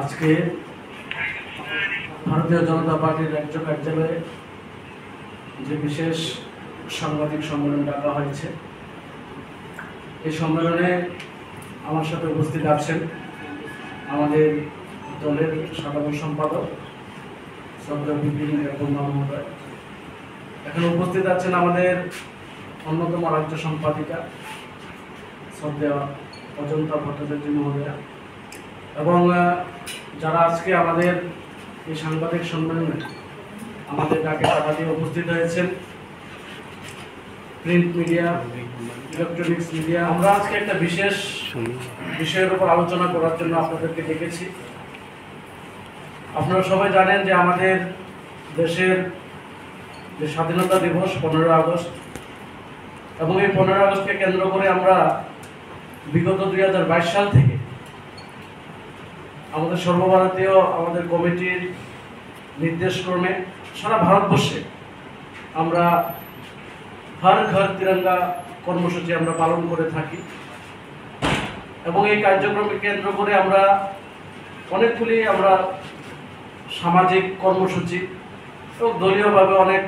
আজকে ভারতীয় জনতা পার্টির রাজ্য কার্যালয়ে যে বিশেষ সাংবাদিক সম্মেলন ডাকা হয়েছে, এই সম্মেলনে আমার সাথে উপস্থিত আছেন আমাদের দলের সাধারণ সম্পাদক শ্রদ্ধা বিপিন মহোদয়। এখানে উপস্থিত আছেন আমাদের অন্যতম রাজ্য সম্পাদিকা শ্রদ্ধা অজন্তা ভট্টাচার্য মহোদয়া এবং যারা আজকে আমাদের এই সাংবাদিক সম্মেলনে আমাদের ডাকে টাকা দিয়ে উপস্থিত হয়েছেন। প্রিন্ট মিডিয়া, ইলেকট্রনিক্স মিডিয়া, আমরা আজকে একটা বিশেষ বিষয়ের উপর আলোচনা করার জন্য আপনাদেরকে ডেকেছি। আপনারা সবাই জানেন যে আমাদের দেশের যে স্বাধীনতা দিবস পনেরো আগস্ট, এবং এই পনেরো আগস্টকে কেন্দ্র করে আমরা বিগত দুই হাজার বাইশ সাল থেকে আমাদের সর্বভারতীয় আমাদের কমিটির নির্দেশক্রমে সারা ভারতবর্ষে আমরা হর ঘর তিরঙ্গা কর্মসূচি আমরা পালন করে থাকি। এবং এই কার্যক্রমকে কেন্দ্র করে আমরা অনেকগুলি আমরা সামাজিক কর্মসূচি এবং দলীয়ভাবে অনেক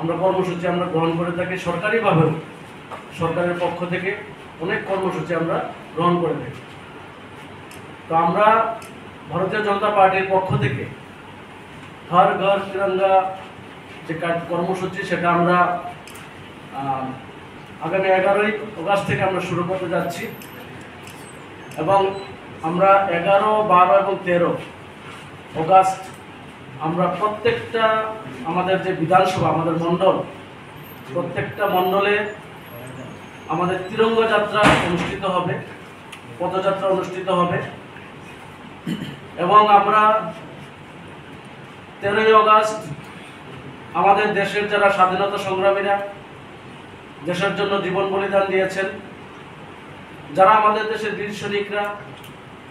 আমরা কর্মসূচি আমরা গ্রহণ করে থাকি। সরকারিভাবেও সরকারের পক্ষ থেকে অনেক কর্মসূচি আমরা গ্রহণ করে থাকি। তো আমরা ভারতীয় জনতা পার্টির পক্ষ থেকে হর ঘর তিরঙ্গা যে কর্মসূচি, সেটা আমরা আগামী এগারোই অগাস্ট থেকে আমরা শুরু করতে যাচ্ছি। এবং আমরা এগারো, বারো এবং তেরো অগাস্ট আমরা প্রত্যেকটা আমাদের যে বিধানসভা, আমাদের মণ্ডল, প্রত্যেকটা মণ্ডলে আমাদের তিরঙ্গ যাত্রা অনুষ্ঠিত হবে, পদযাত্রা অনুষ্ঠিত হবে। এবং আমরা তেরোই অগাস্ট আমাদের দেশের যারা স্বাধীনতা সংগ্রামীরা, দেশের জন্য জীবন বলিদান দিয়েছেন, যারা আমাদের দেশের বীর সৈনিকরা,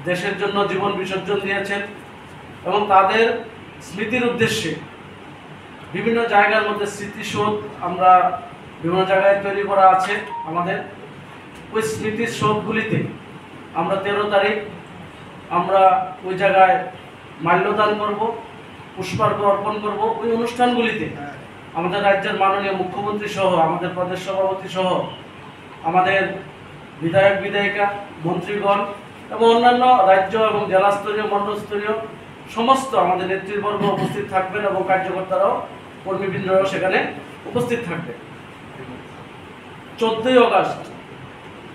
দেশের জন্য জীবন বিসর্জন দিয়েছেন এবং তাদের স্মৃতির উদ্দেশ্যে বিভিন্ন জায়গার মধ্যে স্মৃতিসৌধ আমরা বিভিন্ন জায়গায় তৈরি করা আছে আমাদের। ওই স্মৃতির সৌধগুলিতে আমরা তেরো তারিখ আমরা ওই জায়গায় মাল্যদান করব পুষ্পার্ঘ অর্পণ করব, ওই অনুষ্ঠানগুলিতে আমাদের রাজ্যের মাননীয় মুখ্যমন্ত্রী সহ, আমাদের প্রদেশ সভাপতি সহ, আমাদের বিধায়ক বিধায়িকা, মন্ত্রীগণ এবং অন্যান্য রাজ্য এবং জেলা স্তরীয় মণ্ডল স্তরীয় সমস্ত আমাদের নেতৃবর্গ উপস্থিত থাকবেন এবং কার্যকর্তারাও, কর্মীবৃন্দরাও সেখানে উপস্থিত থাকবেন। চোদ্দই অগাস্ট,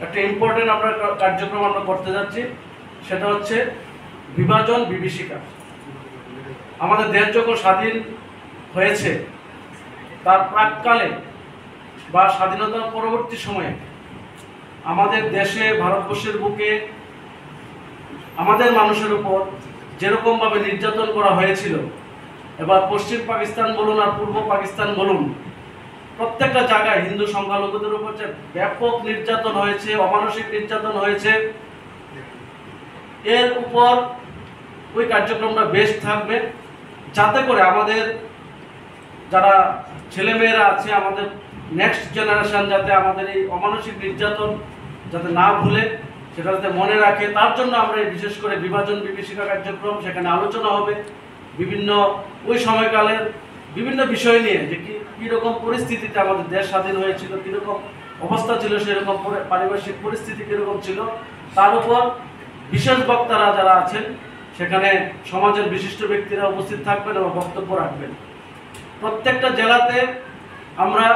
একটা ইম্পর্টেন্ট আমরা কার্যক্রম আমরা করতে যাচ্ছি। সেটা হচ্ছে বিভাজন বিভীষিকা। আমাদের দেশ যখন স্বাধীন হয়েছে, তার প্রাককালে বা স্বাধীনতার পরবর্তী সময়ে আমাদের দেশে, ভারতবর্ষের বুকে, আমাদের মানুষের উপর যেরকমভাবে নির্যাতন করা হয়েছিল, এবার পশ্চিম পাকিস্তান বলুন আর পূর্ব পাকিস্তান বলুন, প্রত্যেকটা জায়গায় হিন্দু সংখ্যালঘুদের উপর যে ব্যাপক নির্যাতন হয়েছে, অমানসিক নির্যাতন হয়েছে এর উপর ওই কার্যক্রমটা বেশ থাকবে। যাতে করে আমাদের যারা ছেলেমেয়েরা আছে, আমাদের নেক্সট জেনারেশন যাতে আমাদের এই অমানসিক নির্যাতন যাতে না ভুলে, সেটা যাতে মনে রাখে। তার জন্য আমরা বিশেষ করে বিভাজন বিভীষিকা কার্যক্রম, সেখানে আলোচনা হবে। বিভিন্ন ওই সময়কালের বিভিন্ন বিষয় নিয়ে যে কি কীরকম পরিস্থিতিতে আমাদের দেশ স্বাধীন হয়েছিল কীরকম অবস্থা ছিল, সেরকম পরি- পারিপার্শ্বিক পরিস্থিতি কীরকম ছিল, তার উপর বিশেষ বক্তারা যারা আছেন, সেখানে সমাজের বিশিষ্ট ব্যক্তিরা উপস্থিত থাকবেন এবং বক্তব্য রাখবেন। প্রত্যেকটা জেলাতে আমরা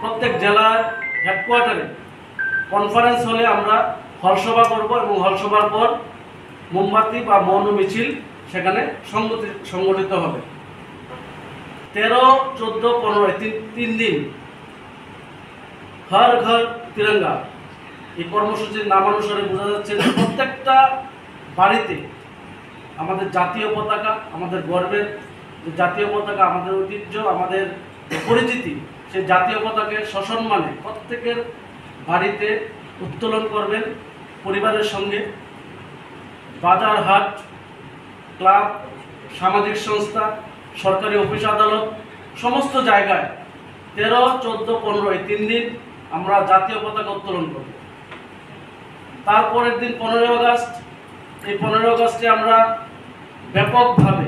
প্রত্যেক জেলার হেডকোয়ার্টারে কনফারেন্স হলে আমরা হলসভা করব এবং হলসভার পর মোমবাতি বা মৌন মিছিল সেখানে সংগঠিত হবে। তেরো, চোদ্দ, পনেরো তিন তিন দিন হর ঘর তিরঙ্গা। এই কর্মসূচির নামানুসারে বোঝা যাচ্ছে যে প্রত্যেকটা বাড়িতে আমাদের জাতীয় পতাকা, আমাদের গর্বের যে জাতীয় পতাকা, আমাদের ঐতিহ্য, আমাদের পরিচিতি, সেই জাতীয় পতাকাকে সসম্মানে প্রত্যেকের বাড়িতে উত্তোলন করবেন পরিবারের সঙ্গে। বাজার হাট, ক্লাব, সামাজিক সংস্থা, সরকারি অফিস আদালত, সমস্ত জায়গায় তেরো, চোদ্দ, পনেরো, এই তিন দিন আমরা জাতীয় পতাকা উত্তোলন করব। তারপরের দিন পনেরোই আগস্ট, এই পনেরোই আগস্টে আমরা ব্যাপকভাবে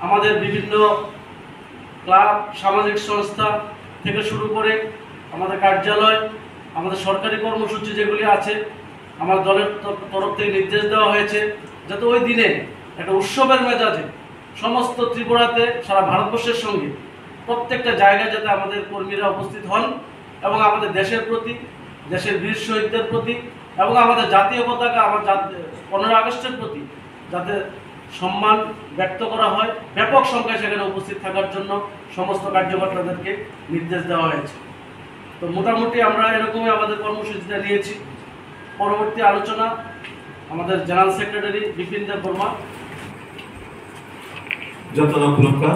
আমাদের বিভিন্ন ক্লাব, সামাজিক সংস্থা থেকে শুরু করে আমাদের কার্যালয়, আমাদের সরকারি কর্মসূচি যেগুলি আছে, আমার দলের তর- তরফ থেকে নির্দেশ দেওয়া হয়েছে যাতে ওই দিনে একটা উৎসবের মেজাজে সমস্ত ত্রিপুরাতে, সারা ভারতবর্ষের সঙ্গে প্রত্যেকটা জায়গায় যাতে আমাদের কর্মীরা উপস্থিত হন এবং আমাদের দেশের প্রতি, দেশের বীর শহীদদের প্রতি এবং আমাদের জাতীয় পতাকা, আমার পনেরো আগস্টের প্রতি যাতে সম্মান ব্যক্ত করা হয়, ব্যাপক সংখ্যায় সেখানে উপস্থিত থাকার জন্য সমস্ত কার্যকর্তাদেরকে নির্দেশ দেওয়া হয়েছে। তো মোটামুটি আমরা এরকমই আমাদের কর্মসূচিটা নিয়েছি। পরবর্তী আলোচনা আমাদের জেনারেল সেক্রেটারি বিপিন দেব বর্মা। যতন খুলুমকা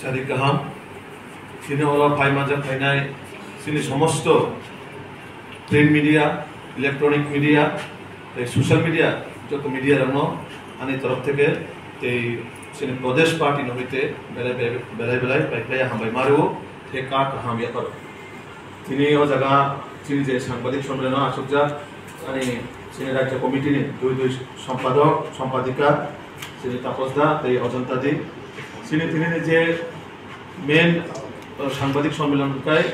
সাদিক গাহাম সিনে ওলা ফাই মাজা ফাইনাই সিনি সমস্ত প্রিন্ট মিডিয়া ইলেকট্রনিক মিডিয়া এই সোশ্যাল মিডিয়া যত মিডিয়া রঙ আনি তরফ থেকে, এই সিনি প্রদেশ পার্টি নহিতে বেলায় বেলায় বেলায় পাইপ্লাই হামবাই মারো তে কাক হাম ইয়া করো। তিনি ও জায়গা তিনি যে সাংবাদিক সম্মেলন আসুকজা মানে সিনি রাজ্য কমিটির দুই দুই সম্পাদক, সম্পাদিকা শ্রী তাপস দা এই অজন্তা দি। তিনি তিনি যে মেন সাংবাদিক সম্মেলনকায়,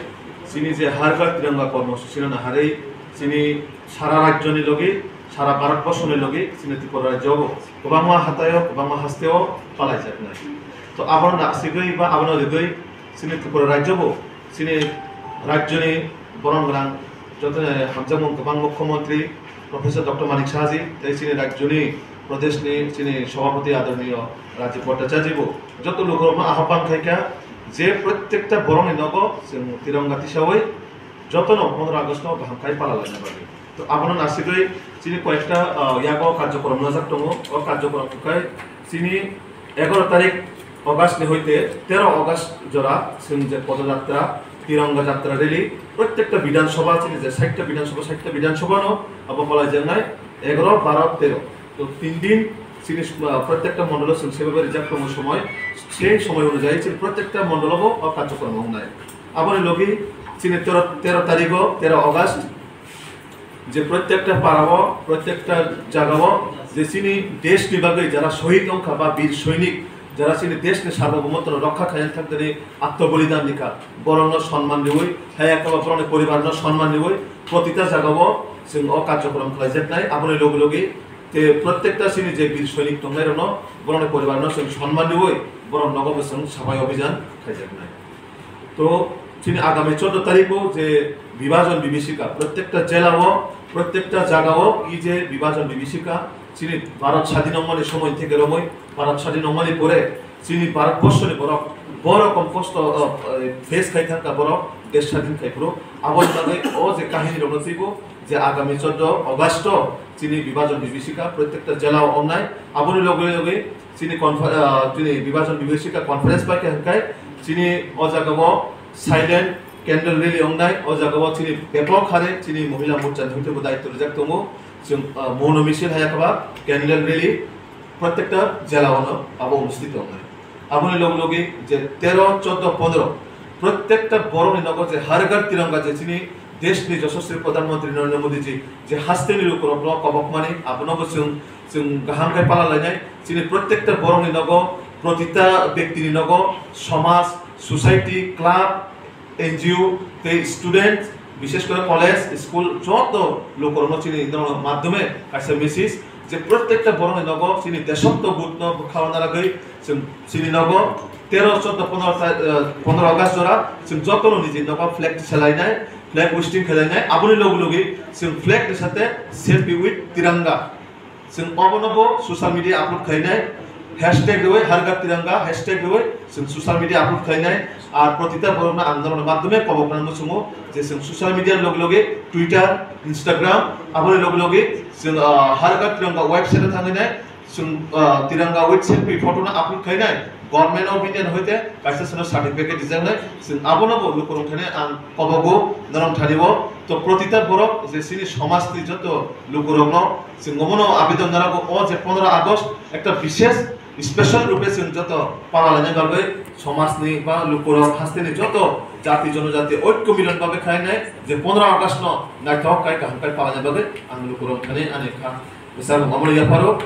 তিনি যে হারগার তিরঙ্গা কর্মসূচি না হারেই তিনি সারা রাজ্যনি লগে, সারা ভারতবর্ষনি লগে তিনি ত্রিপুরা রাজ্য গোবাংমা হাতায় গোবাংমা হাস্তেও পালাই যায় না তো আবার নাসিগৈ বা আবার রেগৈ তিনি ত্রিপুরা রাজ্য তিনি রাজ্যনি বরং গ্রাং যত হামজামুং গোবাং মুখ্যমন্ত্রী, প্রফেসর ডক্টর মানিক শাহজি, তাই তিনি রাজ্যনি, প্রদেশনি তিনি সভাপতি আদরণীয় রাজীব ভট্টাচার্য যত লোক আহ্বান খাইকা, যে প্রত্যেকটা বরণে নগ তিরঙ্গা তিসাওই যত যতনো পনেরো আগস্ট হামকাই পালা লাগে বাকি। তো আপনার নাসিকই চিনি কয়েকটা ইয়াগ কার্যক্রম নাজাক দো ও কার্যক্রম চিনি এগারো তারিখ অগাস্ট হইতে তেরো অগাস্ট যারা যে পদযাত্রা তিরঙ্গা যাত্রা রেলি প্রত্যেকটা বিধানসভা আছে, যে ষাটটা বিধানসভা ষাটটা বিধানসভা নো আবার বলা যায় নাই এগারো বারো তেরো তো তিন দিন সিরিজ প্রত্যেকটা মন্ডল সেভাবে রিজার্ভ করার সময়, সেই সময় অনুযায়ী প্রত্যেকটা মন্ডলও কার্যক্রম নাই। আবার লোকই চীনের তেরো তেরো তারিখও, তেরো অগাস্ট যে প্রত্যেকটা পাড়াব, প্রত্যেকটা জায়গাও যে চিনি দেশ বিভাগে যারা শহীদ অংখা বা বীর সৈনিক, যারা চিনি দেশকে সার্বভৌমত্ব রক্ষা খাইন থাকতে নেই আত্মবলিদান লিখা বরণ সম্মান নেবই হ্যাঁ একটা বরণে পরিবার সম্মান নেবই প্রতিটা জায়গাও সে অকার্যক্রম খাই যে নাই আপনার লোক লোকে তে প্রত্যেকটা চিনি যে বীর সৈনিক তোমরা রণ বরণের পরিবার সে সম্মান নেবই বরণ নগম সিং সবাই অভিযান খাই যে নাই। তো তিনি আগামী চোদ্দ তারিখও যে বিভাজন বিভীষিকা, প্রত্যেকটা জেলাও, প্রত্যেকটা জায়গাও এই যে বিভাজন বিভীষিকা তিনি ভারত স্বাধীন অঙ্গনের সময় থেকে রময় ভারত স্বাধীন অঙ্গনে পরে তিনি ভারতবর্ষে বড় বড় রকম কষ্ট ফেস খাই থাকা বড়, দেশ স্বাধীন খাই পুরো আবার তাদের ও যে কাহিনী রণচিব যে আগামী চোদ্দ অগাস্ট তিনি বিভাজন বিভীষিকা, প্রত্যেকটা জেলাও অন্যায় আবার লগে লগে তিনি তিনি বিভাজন বিভীষিকা কনফারেন্স সাইলেন্ট ক্যান্ডেল রেলি 엉나이 ও 진이 배포카레 ব্যাপক হারে 모차 মহিলা bodai ধৈর্য দায়িত্ব tomo jung mono misil hayakaba 캔들 릴리 প্রত্যেকটা জেলা হল আবার অনুষ্ঠিত হয় আপনি লোক লোকে যে তেরো, চোদ্দ, পনেরো, প্রত্যেকটা বড় নগর যে হারগার তিরঙ্গা যে চিনি, দেশ নিয়ে যশস্বী প্রধানমন্ত্রী নরেন্দ্র মোদীজি যে হাসতে নিরু কোনো ব্লক কবক মানে আপনার সিং সিং গাহামকে পালা লাই নাই। চিনি প্রত্যেকটা বড় নগ প্রতিটা ব্যক্তি নগ সমাজ সোসাইটি ক্লাব এনজিও তে স্টুডেন্ট বিশেষ করে কলেজ স্কুল সমস্ত লোক কর্মচিনি মাধ্যমে কাছে মিসিস যে প্রত্যেকটা বরং নগ চিনি দেশত্ব বুদ্ধ খাওয়া দ্বারা গই চিনি নগ তেরো, চোদ্দ, পনেরো পনেরো আগস্ট জোড়া, চিন যত নিজে নগ ফ্ল্যাগ সেলাই নাই ফ্ল্যাগ উইস্টিং খেলাই নাই আপনি লোক লগি চিন ফ্ল্যাগ সাথে সেলফি উইথ তিরঙ্গা। চিন অবনব সোশ্যাল মিডিয়া আপলোড খাই নাই হ্যাশট্যাগ দেবে હરગર তিরঙ্গা হ্যাশট্যাগ দেবে সোশ্যাল মিডিয়া আপলোড થઈ নাই। আর প্রতিটা বড় আন্দোলনের মাধ্যমে কবকরণ সময় যে সোশ্যাল মিডিয়ার লগে লগে টুইটার ইনস্টাগ্রাম আপনার লগে লগে হরগর তিরঙ্গা ওয়েবসাইটে থাকে নাই। তিরঙ্গা ওয়েবসাইট পে ফটো না আপলোড খাই নাই। গভর্নমেন্ট অফ ইন্ডিয়ান হইতে কাছে সেনা সার্টিফিকেট ডিজাইন নাই আপনার লোকরখানে আন কবগ নরম ঠানিব তো প্রতিটা বড় যে সিনি সমাজ যত লোকরগ্ন গমন আবেদন জানাব। ও যে পনেরো আগস্ট একটা বিশেষ স্পেশাল রূপে যত যত ভাবে, সমাজ সমাজনি বা লোকরং হাস্তিনি যত জাতি জনজাতি ঐক্য মিলন ভাবে খাই নাই, যে পনেরো আগস্ট নাই নাইথক কাই কাহাম কাই পালা যাবে আমি লোকর খানে আনে খা। Misal Muhammad Yafaruk